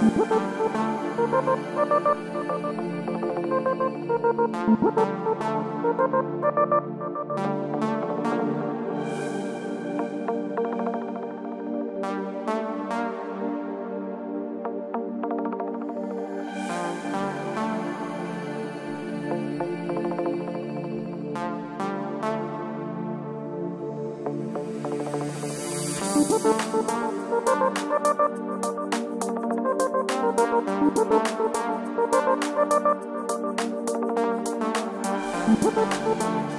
Thank you. Thank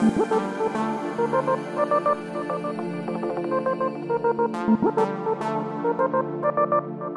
Thank you.